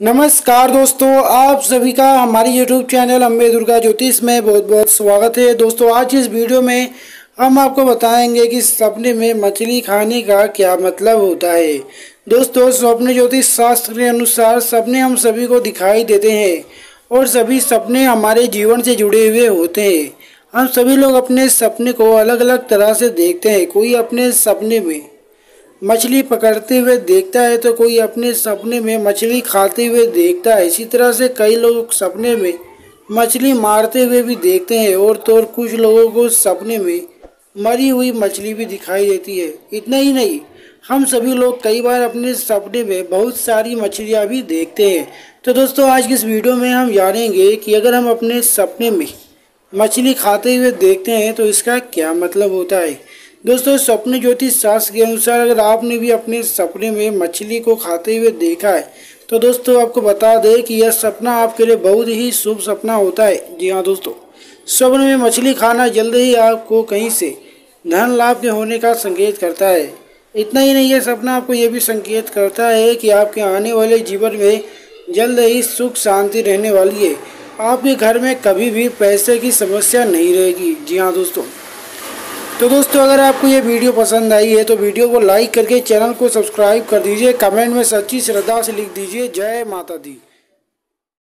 नमस्कार दोस्तों, आप सभी का हमारे YouTube चैनल अम्बे दुर्गा ज्योतिष में बहुत बहुत स्वागत है। दोस्तों, आज इस वीडियो में हम आपको बताएँगे कि सपने में मछली खाने का क्या मतलब होता है। दोस्तों, स्वप्न ज्योतिष शास्त्र के अनुसार सपने हम सभी को दिखाई देते हैं और सभी सपने हमारे जीवन से जुड़े हुए होते हैं। हम सभी लोग अपने सपने को अलग अलग तरह से देखते हैं। कोई अपने सपने में मछली पकड़ते हुए देखता है तो कोई अपने सपने में मछली खाते हुए देखता है। इसी तरह से कई लोग सपने में मछली मारते हुए भी देखते हैं और तो और कुछ लोगों को सपने में मरी हुई मछली भी दिखाई देती है। इतना ही नहीं, हम सभी लोग कई बार अपने सपने में बहुत सारी मछलियाँ भी देखते हैं। तो दोस्तों, आज की इस वीडियो में हम जानेंगे कि अगर हम अपने सपने में मछली खाते हुए देखते हैं तो इसका क्या मतलब होता है। दोस्तों सपने ज्योतिष शास्त्र के अनुसार अगर आपने भी अपने सपने में मछली को खाते हुए देखा है तो दोस्तों, आपको बता दें कि यह सपना आपके लिए बहुत ही शुभ सपना होता है। जी हाँ दोस्तों सपने में मछली खाना जल्द ही आपको कहीं से धन लाभ के होने का संकेत करता है। इतना ही नहीं, यह सपना आपको यह भी संकेत करता है कि आपके आने वाले जीवन में जल्द ही सुख, शांति रहने वाली है। आपके घर में कभी भी पैसे की समस्या नहीं रहेगी। जी हाँ दोस्तों। तो दोस्तों, अगर आपको ये वीडियो पसंद आई है तो वीडियो को लाइक करके चैनल को सब्सक्राइब कर दीजिए। कमेंट में सच्ची श्रद्धा से लिख दीजिए। जय माता दी।